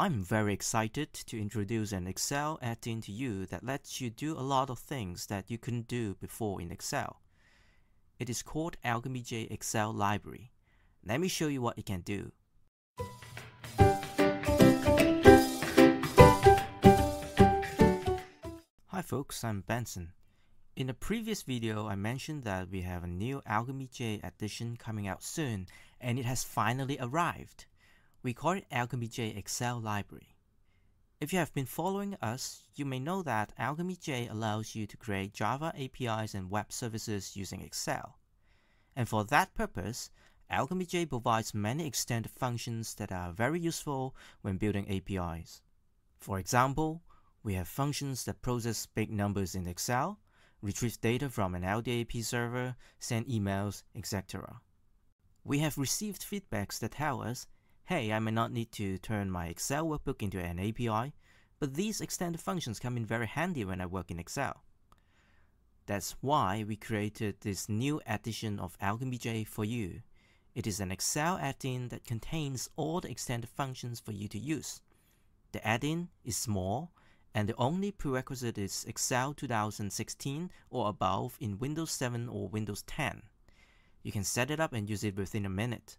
I'm very excited to introduce an Excel add-in to you that lets you do a lot of things that you couldn't do before in Excel. It is called AlchemyJ Excel Library. Let me show you what it can do. Hi folks, I'm Benson. In the previous video, I mentioned that we have a new AlchemyJ edition coming out soon, and it has finally arrived. We call it AlchemyJ Excel Library. If you have been following us, you may know that AlchemyJ allows you to create Java APIs and web services using Excel. And for that purpose, AlchemyJ provides many extended functions that are very useful when building APIs. For example, we have functions that process big numbers in Excel, retrieve data from an LDAP server, send emails, etc. We have received feedbacks that tell us hey, I may not need to turn my Excel workbook into an API, but these extended functions come in very handy when I work in Excel. That's why we created this new edition of AlchemyJ for you. It is an Excel add-in that contains all the extended functions for you to use. The add-in is small, and the only prerequisite is Excel 2016 or above in Windows 7 or Windows 10. You can set it up and use it within a minute.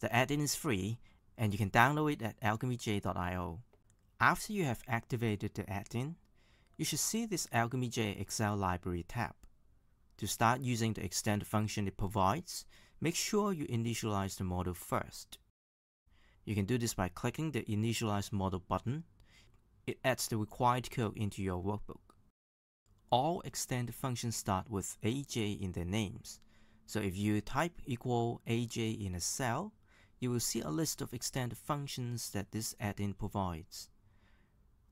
The add-in is free and you can download it at alchemyj.io. After you have activated the add-in, you should see this AlchemyJ Excel Library tab. To start using the extended function it provides, make sure you initialize the model first. You can do this by clicking the Initialize Model button. It adds the required code into your workbook. All extended functions start with AJ in their names, so if you type equal AJ in a cell, you will see a list of extended functions that this add-in provides.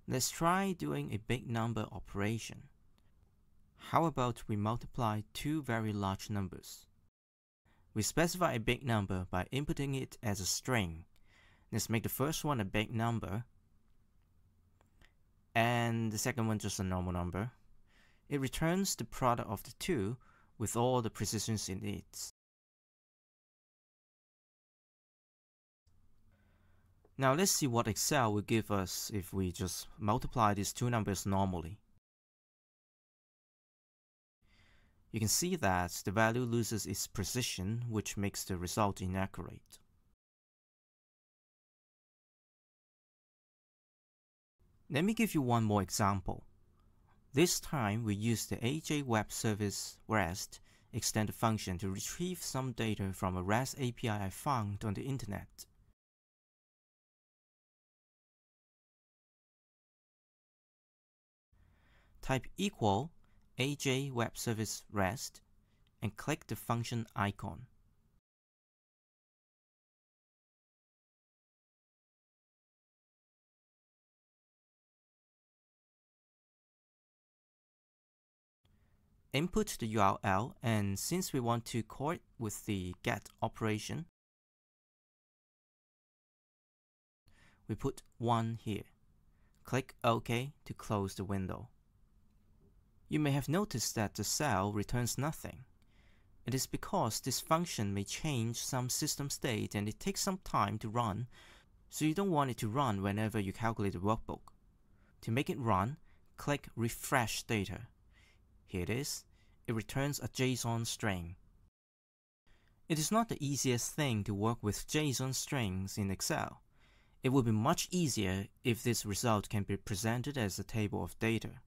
Let's try doing a big number operation. How about we multiply two very large numbers? We specify a big number by inputting it as a string. Let's make the first one a big number and the second one just a normal number. It returns the product of the two with all the precisions it Now let's see what Excel will give us if we just multiply these two numbers normally. You can see that the value loses its precision, which makes the result inaccurate. Let me give you one more example. This time we use the AJ Web Service REST extended function to retrieve some data from a REST API I found on the internet. Type equal AJ Web Service REST and click the function icon. Input the URL and since we want to call it with the get operation, we put 1 here. Click OK to close the window. You may have noticed that the cell returns nothing. It is because this function may change some system state and it takes some time to run, so you don't want it to run whenever you calculate the workbook. To make it run, click Refresh Data. Here it is. It returns a JSON string. It is not the easiest thing to work with JSON strings in Excel. It would be much easier if this result can be presented as a table of data.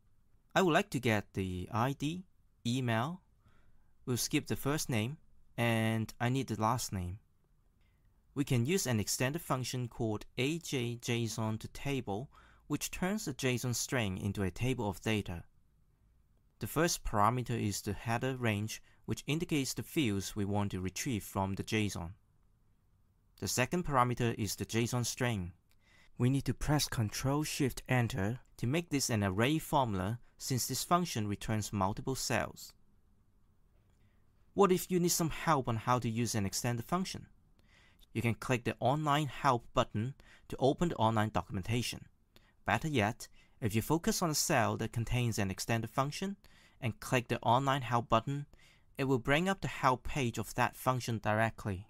I would like to get the ID, email, we'll skip the first name, and I need the last name. We can use an extended function called ajjson to table, which turns the JSON string into a table of data. The first parameter is the header range, which indicates the fields we want to retrieve from the JSON. The second parameter is the JSON string. We need to press Ctrl Shift Enter to make this an array formula since this function returns multiple cells. What if you need some help on how to use an extended function? You can click the Online Help button to open the online documentation. Better yet, if you focus on a cell that contains an extended function and click the Online Help button, it will bring up the help page of that function directly.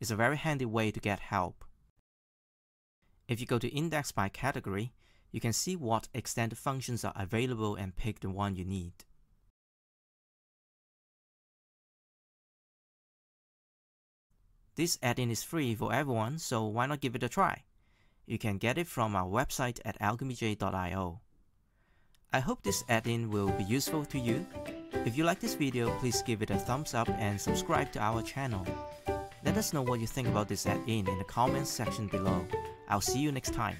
It's a very handy way to get help. If you go to index by category, you can see what extended functions are available and pick the one you need. This add-in is free for everyone, so why not give it a try? You can get it from our website at alchemyj.io. I hope this add-in will be useful to you. If you like this video, please give it a thumbs up and subscribe to our channel. Let us know what you think about this add-in in the comments section below. I'll see you next time.